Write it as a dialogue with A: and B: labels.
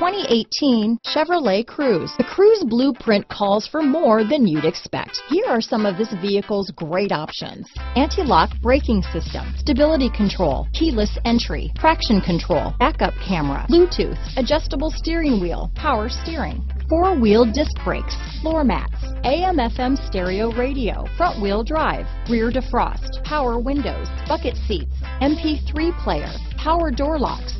A: 2018 Chevrolet Cruze. The Cruze blueprint calls for more than you'd expect. Here are some of this vehicle's great options. Anti-lock braking system, stability control, keyless entry, traction control, backup camera, Bluetooth, adjustable steering wheel, power steering, four-wheel disc brakes, floor mats, AM FM stereo radio, front wheel drive, rear defrost, power windows, bucket seats, MP3 player, power door locks,